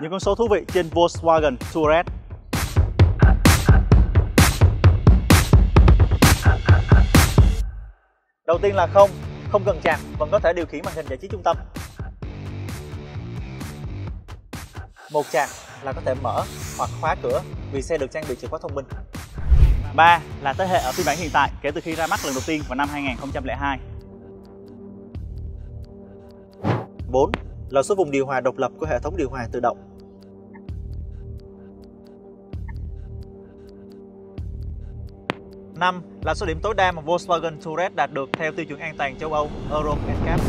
những con số thú vị trên Volkswagen Touareg. Đầu tiên là không, không cần chạm, vẫn có thể điều khiển màn hình giải trí trung tâm. Một chạm là có thể mở hoặc khóa cửa vì xe được trang bị chìa khóa thông minh. 3 là thế hệ ở phiên bản hiện tại kể từ khi ra mắt lần đầu tiên vào năm 2002. 4 là số vùng điều hòa độc lập của hệ thống điều hòa tự động. Năm, là số điểm tối đa mà Volkswagen Touareg đạt được theo tiêu chuẩn an toàn châu Âu, Euro NCAP.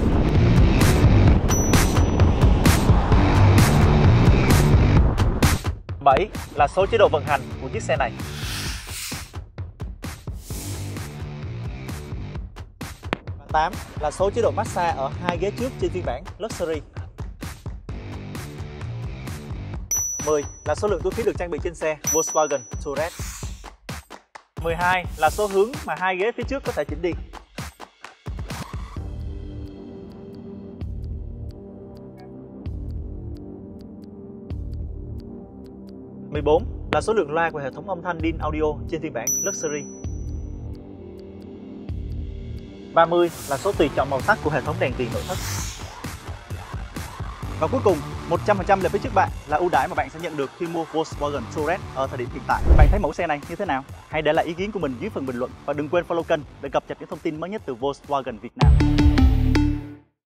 Bảy, là số chế độ vận hành của chiếc xe này. Và 8 là số chế độ massage ở hai ghế trước trên phiên bản Luxury. 10 là số lượng túi khí được trang bị trên xe, Volkswagen Touareg. 12 là số hướng mà hai ghế phía trước có thể chỉnh đi. 14 là số lượng loa của hệ thống âm thanh DIN Audio trên phiên bản Luxury. 30 là số tùy chọn màu sắc của hệ thống đèn tiền nội thất. Và cuối cùng, 100% lợi phí trước bạn là ưu đãi mà bạn sẽ nhận được khi mua Volkswagen Touareg ở thời điểm hiện tại. Bạn thấy mẫu xe này như thế nào? Hãy để lại ý kiến của mình dưới phần bình luận và đừng quên follow kênh để cập nhật những thông tin mới nhất từ Volkswagen Việt Nam.